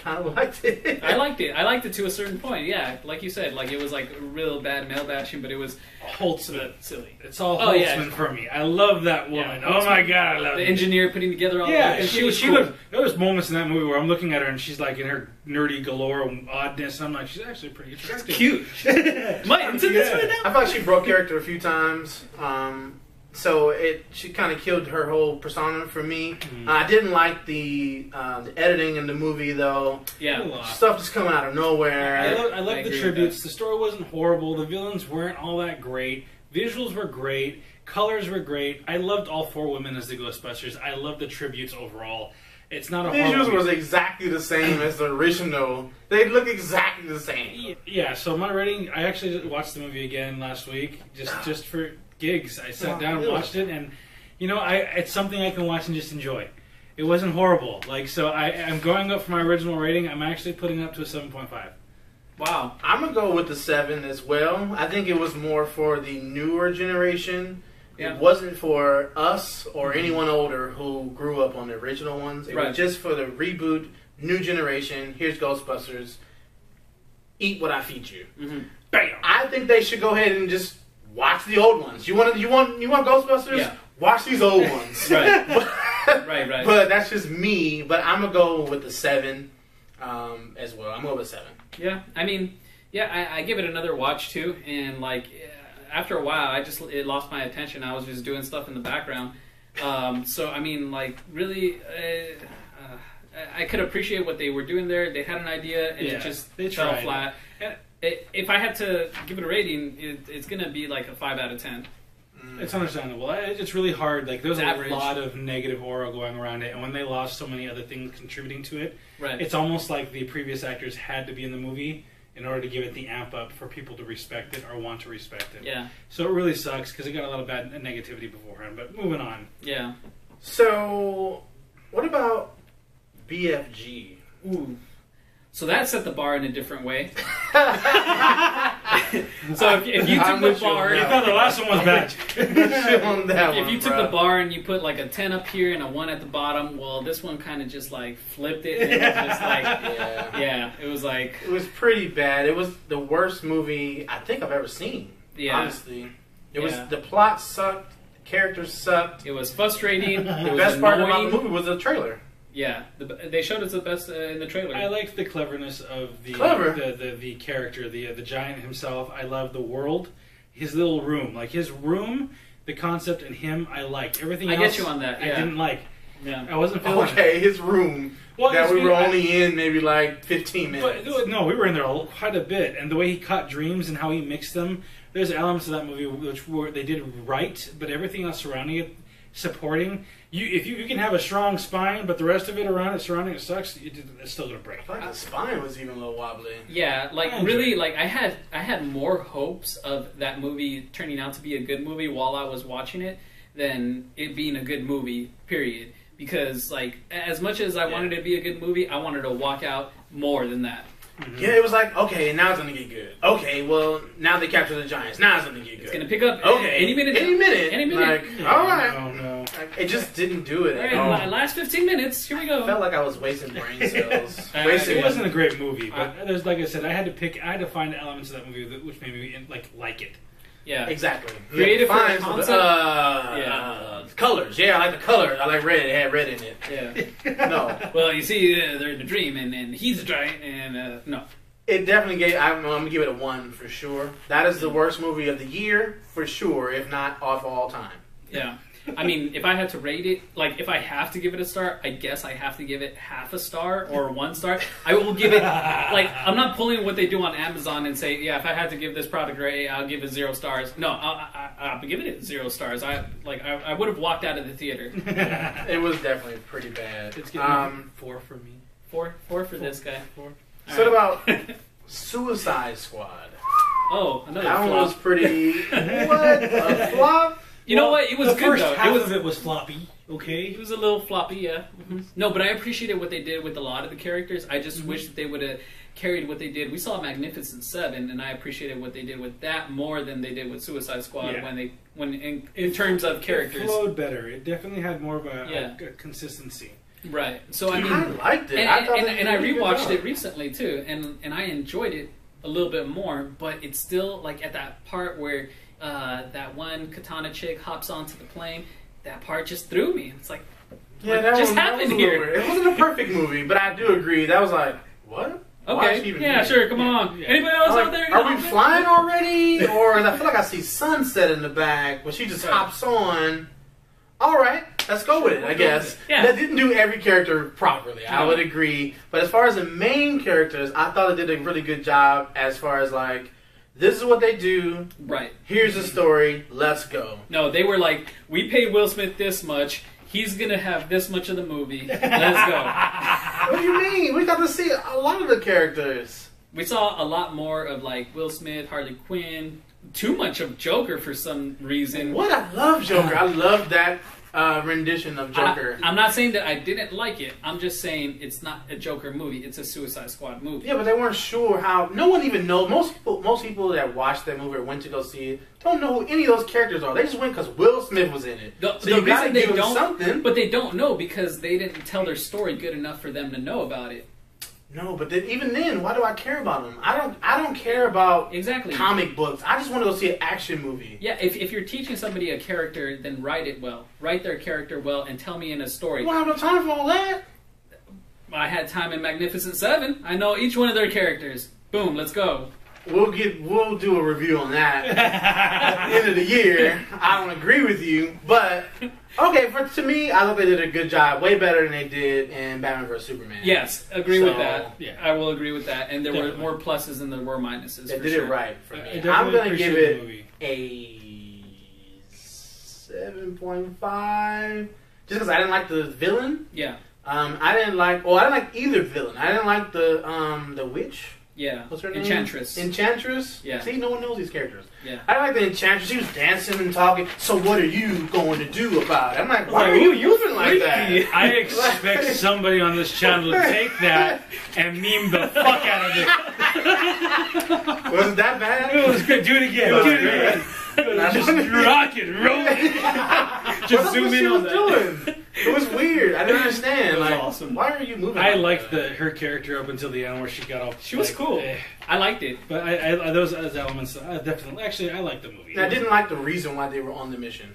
Speaker 1: kind of liked it.
Speaker 2: I liked it. I liked it to a certain point. Yeah, like you said, like it was like real bad male bashing, but it was
Speaker 3: Holtzman.
Speaker 2: silly.
Speaker 3: It's all
Speaker 2: Oh, yeah.
Speaker 3: Holtzman for me. I love that woman.
Speaker 2: Yeah,
Speaker 3: oh my god, I love
Speaker 2: The
Speaker 3: it.
Speaker 2: engineer putting together all
Speaker 3: Yeah,
Speaker 2: the
Speaker 3: she was. She
Speaker 2: cool.
Speaker 3: was. There was moments in that movie where I'm looking at her and she's like in her nerdy galore oddness. And I'm like, she's actually pretty attractive.
Speaker 2: cute. Am I into this
Speaker 3: Yeah.
Speaker 2: right now?
Speaker 1: I felt like she broke character a few times. Um, so it she kind of killed her whole persona for me.
Speaker 3: Mhm.
Speaker 1: I didn't like the uh, the editing in the movie though.
Speaker 2: Yeah.
Speaker 1: Stuff just coming out of nowhere.
Speaker 3: I love, I
Speaker 2: I
Speaker 3: love
Speaker 2: agree
Speaker 3: the tributes. The story wasn't horrible. The villains weren't all that great. Visuals were great. Colors were great. I loved all four women as the Ghostbusters. I loved the tributes overall. It's not a
Speaker 1: Visuals
Speaker 3: horrible-
Speaker 1: was exactly the same as the original. They look exactly the same.
Speaker 3: Yeah, so my rating, I actually watched the movie again last week, just just for gigs. I sat
Speaker 1: Oh,
Speaker 3: down and watched it, and you know, I it's something I can watch and just enjoy. It wasn't horrible. Like, so I, I'm going up for my original rating. I'm actually putting it up to a 7.5.
Speaker 2: Wow.
Speaker 1: I'm gonna go with the seven as well. I think it was more for the newer generation.
Speaker 2: Yeah.
Speaker 1: It wasn't for us or anyone older who grew up on the original ones. It
Speaker 2: Right.
Speaker 1: was just for the reboot, new generation. Here's Ghostbusters. Eat what I feed you.
Speaker 2: hmm
Speaker 3: Bam!
Speaker 1: I think they should go ahead and just watch the old ones. You want you want you want Ghostbusters?
Speaker 2: Yeah.
Speaker 1: Watch these old ones.
Speaker 2: Right.
Speaker 1: But-
Speaker 2: Right, right.
Speaker 1: But that's just me. But I'm gonna go with the seven um, as well. I'm gonna go with seven.
Speaker 2: Yeah, I mean, yeah, I, I give it another watch too, and like uh, after a while, I just it lost my attention. I was just doing stuff in the background. Um, so I mean, like really, uh, uh, I- I could appreciate what they were doing there. They had an idea, and
Speaker 3: Yeah,
Speaker 2: it just
Speaker 3: they
Speaker 2: fell flat.
Speaker 3: And-
Speaker 2: It, if I had to give it a rating, it, it's gonna be like a five out of ten. Mm.
Speaker 3: It's understandable. It's really hard. Like, there's
Speaker 2: It's
Speaker 3: a
Speaker 2: average.
Speaker 3: lot of negative aura going around it, and when they lost so many other things contributing to it,
Speaker 2: Right.
Speaker 3: it's almost like the previous actors had to be in the movie in order to give it the amp up for people to respect it or want to respect it.
Speaker 2: yeah.
Speaker 3: So it really sucks because it got a lot of bad negativity beforehand. But moving on.
Speaker 2: Yeah.
Speaker 1: So, what about BFG?
Speaker 2: Ooh. So that set the bar in a different way. so if, if you
Speaker 1: I'm
Speaker 2: took the
Speaker 1: with you on
Speaker 2: bar,
Speaker 1: that
Speaker 3: thought the last one was bad.
Speaker 1: on that
Speaker 2: if
Speaker 1: one,
Speaker 2: you took
Speaker 1: bro.
Speaker 2: the bar and you put like a 10 up here and a 1 at the bottom, well, this one kind of just like flipped it. And it was just like,
Speaker 1: yeah.
Speaker 2: yeah, it was like,
Speaker 1: It was pretty bad. It was the worst movie I think I've ever seen.
Speaker 2: Yeah.
Speaker 1: Honestly. It was the plot sucked, the characters sucked.
Speaker 2: It was frustrating.
Speaker 1: The
Speaker 2: it was
Speaker 1: best part about the movie was the trailer.
Speaker 2: Yeah, the, they showed us the best uh, in the trailer.
Speaker 3: I liked the cleverness of the
Speaker 1: Clever.
Speaker 3: the, the, the character, the uh, the giant himself. I love the world, his little room, like his room, the concept, and him. I liked everything.
Speaker 2: I
Speaker 3: else,
Speaker 2: get you on that,
Speaker 3: I didn't like.
Speaker 2: yeah.
Speaker 3: I wasn't feeling. it.
Speaker 1: Okay, his room
Speaker 3: Well,
Speaker 1: that we were
Speaker 3: good. I-
Speaker 1: only in maybe like 15 minutes.
Speaker 3: But no, we were in there quite a bit, and the way he caught dreams and how he mixed them. There's elements of that movie which were they did right, but everything else surrounding it, supporting you. If you, you can have a strong spine, but the rest of it around it surrounding it sucks, it, it's still gonna break.
Speaker 1: I feel like the spine was even a little wobbly.
Speaker 2: Yeah, like really, like I had I had more hopes of that movie turning out to be a good movie while I was watching it than it being a good movie. Period. Because like as much as I
Speaker 1: Yeah.
Speaker 2: wanted it to be a good movie, I wanted to walk out more than that.
Speaker 1: Yeah, it was like, okay, now it's gonna get good. Okay, well, now they capture the Giants. Now it's gonna get good.
Speaker 2: It's gonna pick up
Speaker 1: okay,
Speaker 2: any minute.
Speaker 1: Any minute.
Speaker 2: Any minute.
Speaker 1: Like, all right.
Speaker 3: No, no.
Speaker 1: It just didn't do it
Speaker 2: All
Speaker 1: at
Speaker 2: right,
Speaker 1: all.
Speaker 2: la- last fifteen minutes. Here we go.
Speaker 1: I felt like I was wasting brain cells.
Speaker 2: Uh,
Speaker 1: wasting
Speaker 3: It wasn't a great movie, but
Speaker 2: I-
Speaker 3: there's like I said, I had to pick. I had to find elements of that movie that, which made me like like it.
Speaker 2: Yeah.
Speaker 1: Exactly.
Speaker 2: Creative
Speaker 1: yeah, fine.
Speaker 2: concept.
Speaker 1: Uh,
Speaker 2: Yeah.
Speaker 1: uh, colors. Yeah, I like the colors. I like red. It had red in it.
Speaker 2: Yeah.
Speaker 1: No,
Speaker 2: Well, you see, uh, they're in a dream, and, and he's a giant, and uh, no.
Speaker 1: it definitely gave. I'm, I'm gonna give it a one for sure. That is the worst movie of the year for sure, if not of all time.
Speaker 2: Yeah. I mean, if I had to rate it, like if I have to give it a star, I guess I have to give it half a star or one star. I will give it like I'm not pulling what they do on Amazon and say, yeah, if I had to give this product a rate, I'll give it zero stars. No, I'll, I, I'll be giving it zero stars. I like I, I would have walked out of the theater.
Speaker 1: It was definitely pretty bad.
Speaker 3: It's getting
Speaker 1: Um,
Speaker 3: four for me.
Speaker 2: Four, four for this guy.
Speaker 3: Four.
Speaker 1: so what about Suicide Squad?
Speaker 2: oh, another
Speaker 1: That one was pretty. what a flop.
Speaker 2: You know what? It was
Speaker 3: the
Speaker 2: good
Speaker 3: first
Speaker 2: though.
Speaker 3: half
Speaker 2: It was
Speaker 3: of it was floppy. Okay.
Speaker 2: It was a little floppy, yeah. Mhm. No, but I appreciated what they did with a lot of the characters. I just
Speaker 3: Mm-hmm.
Speaker 2: wish that they would have carried what they did. We saw Magnificent Seven, and I appreciated what they did with that more than they did with Suicide Squad
Speaker 3: Yeah.
Speaker 2: when they when in, in terms of characters.
Speaker 3: It flowed better. It definitely had more of a,
Speaker 2: Yeah.
Speaker 3: a, a consistency.
Speaker 2: Right. So I mean, I,
Speaker 1: liked it.
Speaker 2: and,
Speaker 1: I thought
Speaker 2: and,
Speaker 1: they
Speaker 2: and
Speaker 1: did
Speaker 2: I
Speaker 1: a good
Speaker 2: rewatched it recently too, and and I enjoyed it a little bit more. But it's still like at that part where uh, that one katana chick hops onto the plane. That part just threw me. It's like,
Speaker 1: Yeah,
Speaker 2: what
Speaker 1: that
Speaker 2: just
Speaker 1: one,
Speaker 2: happened
Speaker 1: a
Speaker 2: here?
Speaker 1: It wasn't a perfect movie, but I do agree. That was like, what? Why is she
Speaker 2: okay, yeah, sure, come on.
Speaker 3: Yeah.
Speaker 2: Anybody else
Speaker 1: I'm
Speaker 2: out there?
Speaker 1: Are we
Speaker 2: in?
Speaker 1: flying already? Or I feel like I see sunset in the back, but she just
Speaker 2: Right.
Speaker 1: hops on. All right, let's go with it. I guess.
Speaker 2: Yeah.
Speaker 1: That didn't do every character properly. I would agree. But as far as the main characters, I thought it did a really good job. As far as like, this is what they do.
Speaker 2: Right.
Speaker 1: Here's the story. Let's go.
Speaker 2: No, they were like, we paid Will Smith this much. He's gonna have this much of the movie. Let's go.
Speaker 1: what do you mean? We got to see a lot of the characters.
Speaker 2: We saw a lot more of like Will Smith, Harley Quinn. Too much of Joker for some reason.
Speaker 1: What I love Joker. I love that uh, rendition of Joker.
Speaker 2: I, am not saying that I didn't like it. I'm just saying it's not a Joker movie. It's a Suicide Squad movie.
Speaker 1: Yeah, but they weren't sure how. No one even knows. Most people, most people that watched that movie or went to go see it don't know who any of those characters are. They just went because Will Smith was in it.
Speaker 2: The,
Speaker 1: so
Speaker 2: the
Speaker 1: you gotta
Speaker 2: they
Speaker 1: give them something.
Speaker 2: but they don't know because they didn't tell their story good enough for them to know about it.
Speaker 1: No, but then, even then, why do I care about them? I don't. I don't care about
Speaker 2: Exactly.
Speaker 1: comic books. I just want to go see an action movie.
Speaker 2: Yeah, if, if you're teaching somebody a character, then write it well. Write their character well and tell me in a story.
Speaker 1: I don't have no time for all that.
Speaker 2: I had time in Magnificent Seven. I know each one of their characters. Boom, let's go.
Speaker 1: We'll get. We'll do a review on that at the end of the year. I don't agree with you, but okay. For to me, I thought they did a good job, way better than they did in Batman vs Superman.
Speaker 2: Yes, agree with that.
Speaker 3: yeah.
Speaker 2: I will agree with that. And there
Speaker 3: Definitely.
Speaker 2: were more pluses than there were minuses.
Speaker 1: They did
Speaker 2: sure.
Speaker 1: it right for
Speaker 3: I
Speaker 1: me. I'm gonna give it a seven point five. Just because I didn't like the villain.
Speaker 2: Yeah,
Speaker 1: Um, I didn't like. Oh, I didn't like either villain. I didn't like the um the witch.
Speaker 2: Yeah.
Speaker 1: What's her name?
Speaker 2: Enchantress.
Speaker 1: Enchantress.
Speaker 2: Yeah.
Speaker 1: See, no one knows these characters.
Speaker 2: yeah.
Speaker 1: I like the Enchantress. She was dancing and talking. So what are you going to do about it? I'm like, why are you
Speaker 3: ooh,
Speaker 1: moving like that?
Speaker 3: I expect somebody on this channel to take that and meme the fuck out of it.
Speaker 1: Wasn't that bad?
Speaker 3: It was good. Do it again.
Speaker 1: It was
Speaker 3: Do it again. Just rock and roll.
Speaker 1: Well,
Speaker 3: Just
Speaker 1: that's
Speaker 3: zoom in
Speaker 1: she
Speaker 3: on
Speaker 1: was
Speaker 3: that.
Speaker 1: doing. It was weird. I don't understand.
Speaker 2: It was
Speaker 1: like,
Speaker 2: awesome.
Speaker 1: Why are you moving?
Speaker 3: I
Speaker 1: like
Speaker 3: liked
Speaker 1: that?
Speaker 3: the her character up until the end where she got all.
Speaker 2: She was
Speaker 3: like,
Speaker 2: cool.
Speaker 3: eh.
Speaker 2: I liked it.
Speaker 3: But I, I, those, those elements, I definitely. Actually, I like the movie.
Speaker 1: I didn't like the reason why they were on the mission.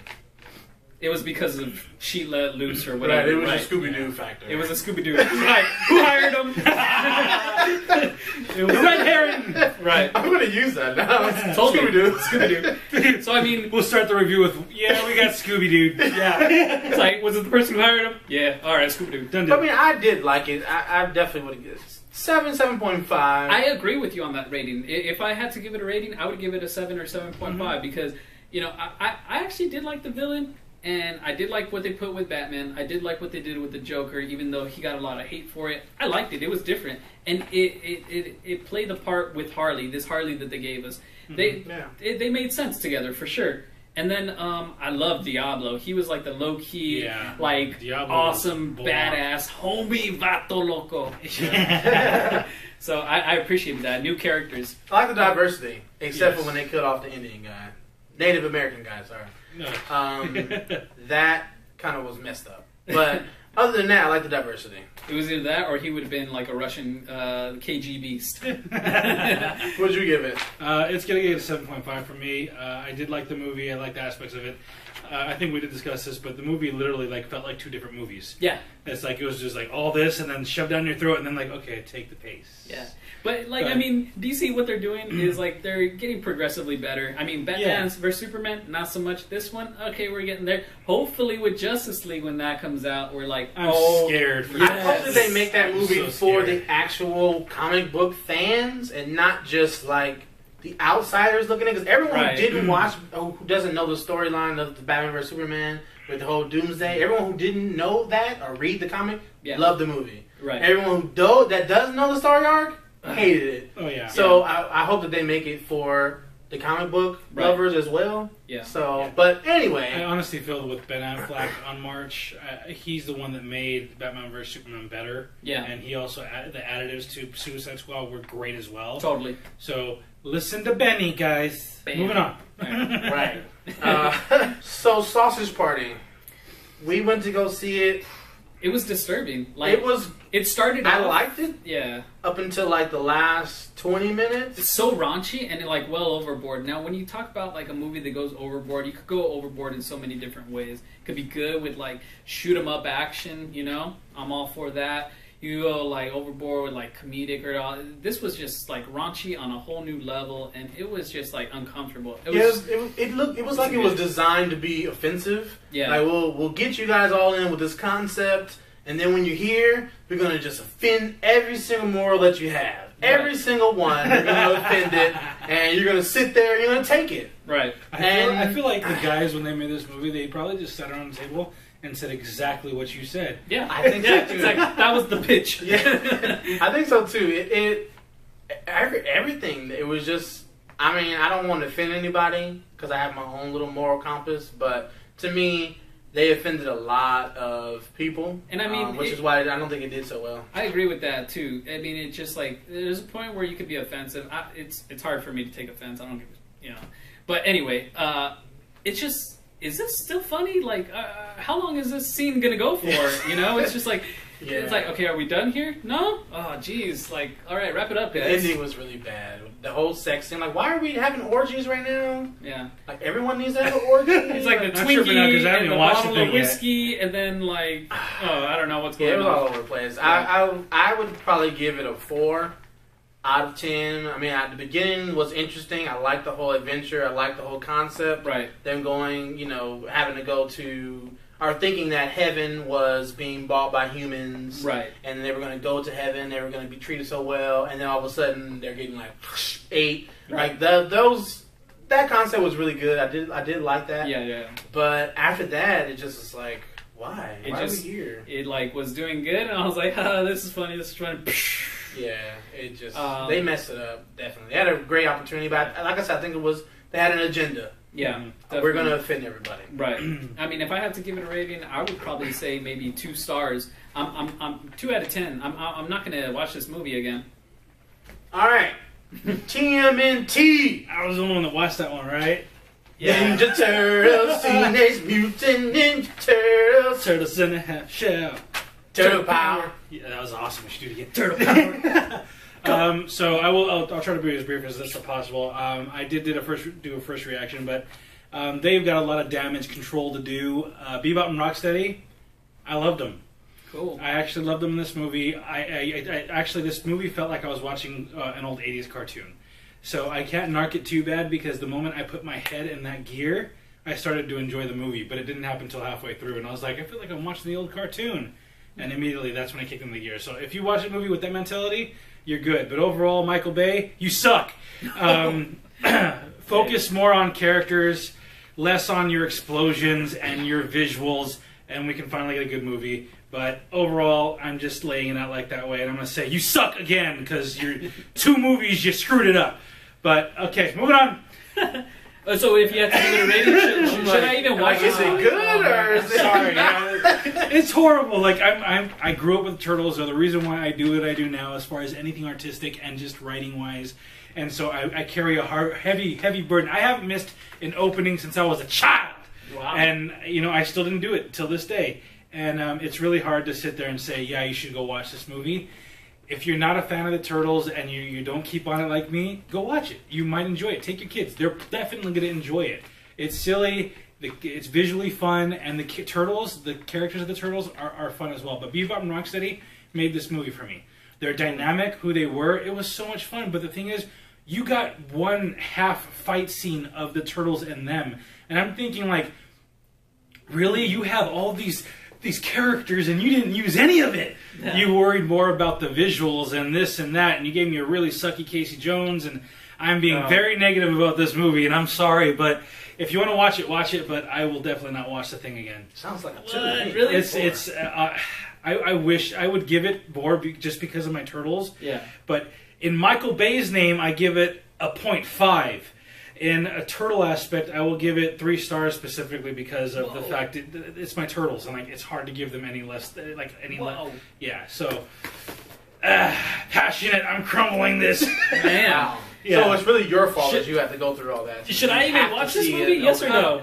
Speaker 2: It was because of she let loose or whatever.
Speaker 1: Right, it was
Speaker 2: right?
Speaker 1: a Scooby Doo factor.
Speaker 2: It was a Scooby Doo. right. Who hired him?
Speaker 3: It was red herring.
Speaker 2: right.
Speaker 1: I'm gonna use that now.
Speaker 2: Told.
Speaker 1: Scooby Doo.
Speaker 2: Scooby Doo. So I mean,
Speaker 3: We'll start the review with, yeah, we got Scooby Doo.
Speaker 2: yeah. It's like, was it the person who hired him? Yeah. All right, Scooby Doo.
Speaker 3: Done
Speaker 1: I mean, I did like it. I, I definitely would have given it seven, seven point five.
Speaker 2: I agree with you on that rating. If I had to give it a rating, I would give it a seven or seven mm-hmm. because you know I, I I actually did like the villain. And I did like what they put with Batman. I did like what they did with the Joker, even though he got a lot of hate for it. I liked it. It was different, and it it, it, it played the part with Harley. This Harley that they gave us, they
Speaker 1: Yeah.
Speaker 2: it, they made sense together for sure. And then um, I love Diablo. He was like the low key,
Speaker 3: Yeah.
Speaker 2: like
Speaker 3: Diablo
Speaker 2: awesome, badass homie vato loco. so I, I appreciated that. New characters.
Speaker 1: I like the diversity, except
Speaker 3: Yes.
Speaker 1: for when they cut off the Indian guy, Native American guy. Sorry,
Speaker 3: No.
Speaker 1: um, that kind of was messed up. But other than that, I like the diversity.
Speaker 2: It was either that or he would have been like a Russian uh, KGBeast.
Speaker 1: What'd you give it?
Speaker 3: Uh, it's gonna get a seven point five for me. Uh, I did like the movie. I liked the aspects of it. Uh, I think we did discuss this, but the movie literally like felt like two different movies.
Speaker 2: yeah,
Speaker 3: It's like it was just like all this and then shoved down your throat, and then like okay, take the pace.
Speaker 2: yeah. But like I
Speaker 3: But-
Speaker 2: mean, DC what they're doing is like they're getting progressively better. I mean, Batman versus Superman, not so much. This one, okay, we're getting there. Hopefully, with Justice League when that comes out, we're like,
Speaker 3: I'm
Speaker 2: oh,
Speaker 3: scared for
Speaker 1: I
Speaker 2: Yes.
Speaker 1: hope that they make that movie
Speaker 3: so
Speaker 1: for the actual comic book fans and not just like the outsiders looking at. Because everyone
Speaker 2: Right.
Speaker 1: who didn't watch, who doesn't know the storyline of the Batman vs Superman with the whole Doomsday, everyone who didn't know that or read the comic
Speaker 2: Yeah.
Speaker 1: loved the movie.
Speaker 2: right.
Speaker 1: Everyone who do, that does know the story arc hated it.
Speaker 3: Oh yeah.
Speaker 1: So I, I hope that they make it for the comic book
Speaker 2: Right.
Speaker 1: lovers as well.
Speaker 2: Yeah.
Speaker 1: So,
Speaker 3: Yeah.
Speaker 1: but anyway, I
Speaker 3: honestly feel with Ben Affleck on March, uh, he's the one that made Batman vs Superman better.
Speaker 2: Yeah.
Speaker 3: and he also added the additives to Suicide Squad were great as well.
Speaker 2: Totally.
Speaker 3: So listen to Benny, guys.
Speaker 2: Bam.
Speaker 3: Moving on.
Speaker 1: right. Uh, so Sausage Party, we went to go see it.
Speaker 2: It was disturbing. Like
Speaker 1: it was.
Speaker 2: it started.
Speaker 1: I
Speaker 2: off-
Speaker 1: liked it
Speaker 2: Yeah.
Speaker 1: up until like the last twenty minutes.
Speaker 2: It's so raunchy and it, like well overboard. Now, when you talk about like a movie that goes overboard, you could go overboard in so many different ways. It could be good with like shoot 'em up action. You know, I'm all for that. You go like overboard with like comedic or all. This was just like raunchy on a whole new level, and it was just like uncomfortable. It
Speaker 1: Yeah, it,
Speaker 2: was
Speaker 1: was, it, was- it looked. It was like it was designed to be offensive.
Speaker 2: yeah.
Speaker 1: Like we'll we'll get you guys all in with this concept, and then when you're here, we're gonna just offend every single moral that you have. Every single one, you're gonna offend it, and you're gonna sit there and you're gonna take it.
Speaker 2: right.
Speaker 3: I feel,
Speaker 1: And-
Speaker 3: I feel like the guys when they made this movie, they probably just sat around the table and said exactly what you said.
Speaker 2: Yeah,
Speaker 1: I think so,
Speaker 2: yeah,
Speaker 1: too.
Speaker 2: exactly. That was the pitch.
Speaker 1: Yeah, I think so too. It, it every, everything. It was just. I mean, I don't want to offend anybody because I have my own little moral compass, but to me, they offended a lot of people.
Speaker 2: And I mean,
Speaker 1: um, which
Speaker 2: it-
Speaker 1: is why I don't think it did so well.
Speaker 2: I agree with that too. I mean, it's just like there's a point where you could be offensive. I, it's it's hard for me to take offense. I don't, give a- you know. But anyway, uh, it's just is this still funny? Like, uh, how long is this scene gonna go for? You know, it's just like
Speaker 1: Yeah.
Speaker 2: it's like okay, are we done here? No. Oh, geez. Like, all right, wrap it up,
Speaker 1: The ending was really bad. The whole sex scene, like, why are we having orgies right now?
Speaker 2: Yeah,
Speaker 1: Like, everyone needs to have an orgy.
Speaker 2: it's like the
Speaker 3: I'm sure
Speaker 2: Twinkie
Speaker 3: for now, 'cause I haven't
Speaker 2: and the
Speaker 3: watched the
Speaker 2: bottle of
Speaker 3: thing yet.
Speaker 2: whiskey, and then like, oh, I don't know what's going
Speaker 1: Yeah, it was
Speaker 2: on.
Speaker 1: all over the place. I, I I would probably give it a four out of ten. I mean, at the beginning was interesting. I liked the whole adventure. I liked the whole concept.
Speaker 2: Right.
Speaker 1: Them going, you know, having to go to or thinking that heaven was being bought by humans,
Speaker 2: Right.
Speaker 1: and they were going to go to heaven. They were going to be treated so well, and then all of a sudden they're getting like eight. Right. Like the, those. That concept was really good. I did I did like that.
Speaker 2: Yeah, yeah.
Speaker 1: But after that, it just was like, why?
Speaker 2: It
Speaker 1: why
Speaker 2: just-
Speaker 1: are we here?
Speaker 2: It like was doing good, and I was like, ah, this is funny. This is funny.
Speaker 1: Yeah, it just
Speaker 2: Um,
Speaker 1: they messed it up. Definitely, they had a great opportunity, but like I said, I think it was they had an agenda.
Speaker 2: Yeah,
Speaker 3: Mhm.
Speaker 1: We're gonna offend everybody.
Speaker 2: Right. I mean, if I had to give it a rating, I would probably say maybe two stars. I'm, I'm, I'm two out of ten. I'm, I'm not going to watch this movie again.
Speaker 1: All right, TMNT.
Speaker 3: I was the one that watched that one, right? Yeah.
Speaker 1: Ninja Turtles, Teenage Mutant Ninja Turtles.
Speaker 3: Turtles in a half shell.
Speaker 1: Turtle power.
Speaker 3: Yeah, that was awesome. We should do it again.
Speaker 2: Turtle power.
Speaker 3: um, so I will. I'll, I'll try to be as brief as this is possible. Um, I did did a first do a first reaction, but um, they've got a lot of damage control to do. Uh, Bebop and Rocksteady, I loved them.
Speaker 2: Cool.
Speaker 3: I actually loved them in this movie. I, I, I, actually this movie felt like I was watching uh, an old '80s cartoon. So I can't narc it too bad because the moment I put my head in that gear, I started to enjoy the movie. But it didn't happen until halfway through, and I was like, I feel like I'm watching the old cartoon. And immediately, that's when I kicked in the gear. So if you watch a movie with that mentality, you're good. But overall, Michael Bay, you suck. Um, focus more on characters, less on your explosions and your visuals, and we can finally get a good movie. But overall, I'm just laying it out like that way, and I'm gonna say you suck again because you're two movies you screwed it up. But okay, moving on.
Speaker 2: Uh, so if you have to give it a rating, should, should, should I even watch
Speaker 1: Like, is
Speaker 2: it?
Speaker 1: it good or is it?
Speaker 3: Sorry, yeah. it's horrible. Like I'm, I'm, I grew up with turtles, so the reason why I do what I do now, as far as anything artistic and just writing wise, and so I, I carry a hard, heavy, heavy burden. I haven't missed an opening since I was a child,
Speaker 2: Wow.
Speaker 3: and you know I still didn't do it till this day. And um, it's really hard to sit there and say, yeah, you should go watch this movie. If you're not a fan of the turtles and you, you don't keep on it like me, go watch it. You might enjoy it. Take your kids; they're definitely going to enjoy it. It's silly. It's visually fun, and the turtles, the characters of the turtles, are, are fun as well. But Bebop and Rocksteady made this movie for me. They're dynamic, who they were. It was so much fun. But the thing is, you got one half fight scene of the turtles and them, and I'm thinking like, really, you have all these these characters and you didn't use any of it.
Speaker 2: Yeah.
Speaker 3: You worried more about the visuals and this and that, and you gave me a really sucky Casey Jones, and I'm being
Speaker 1: Oh.
Speaker 3: very negative about this movie, and I'm sorry, but if you want to watch it, watch it. But I will definitely not watch the thing again.
Speaker 1: Sounds like a two.
Speaker 2: What? Really?
Speaker 3: It's it's. Uh, I, I wish I would give it more be, just because of my turtles,
Speaker 2: Yeah.
Speaker 3: but in Michael Bay's name, I give it a 0.5. In a turtle aspect, I will give it three stars specifically because of the fact it, it's my turtles, and like it's hard to give them any less, like any less.
Speaker 2: Whoa.
Speaker 3: Yeah, so uh, passionate. I'm crumbling this.
Speaker 2: Man.
Speaker 1: Wow.
Speaker 3: Yeah.
Speaker 1: So it's really your fault
Speaker 2: Should-
Speaker 1: that you have to go through all that.
Speaker 2: Should
Speaker 1: You
Speaker 2: I even watch this movie?
Speaker 1: it.
Speaker 2: Yes or no?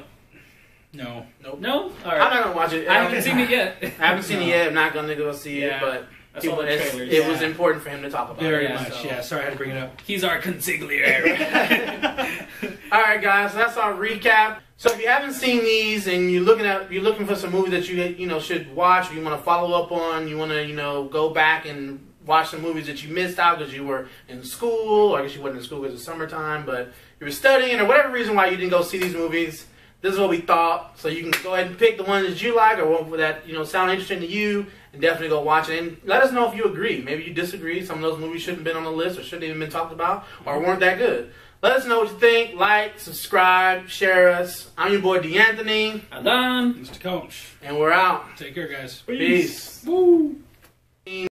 Speaker 3: no,
Speaker 1: Nope.
Speaker 2: No? All
Speaker 1: I'm not gonna watch it.
Speaker 2: I haven't seen it yet.
Speaker 1: I haven't seen it yet. I'm not gonna go see
Speaker 2: Yeah.
Speaker 1: it, but
Speaker 2: I
Speaker 1: he
Speaker 2: the
Speaker 1: was-
Speaker 2: trailers.
Speaker 1: it was important for him to talk about.
Speaker 3: very
Speaker 1: it,
Speaker 2: yeah,
Speaker 3: much.
Speaker 1: so.
Speaker 3: Yeah, sorry I had to bring it up.
Speaker 2: He's our consigliere.
Speaker 1: All right, guys, that's our recap. So if you haven't seen these and you're looking at you're looking for some movies that you you know should watch, or you want to follow up on, you want to you know go back and watch some movies that you missed out because you were in school, or I guess you weren't in school because it's summertime, but you were studying or whatever reason why you didn't go see these movies. This is what we thought. So you can go ahead and pick the ones that you like or one that you know sound interesting to you, and definitely go watch it. And let us know if you agree. Maybe you disagree. Some of those movies shouldn't have been on the list or shouldn't even been talked about or weren't that good. Let us know what you think. Like, subscribe, share us. I'm your boy D'Anthony,
Speaker 2: Alan.
Speaker 3: Mr. Coach,
Speaker 1: and we're out.
Speaker 3: take care, guys.
Speaker 1: Peace.
Speaker 3: Woo.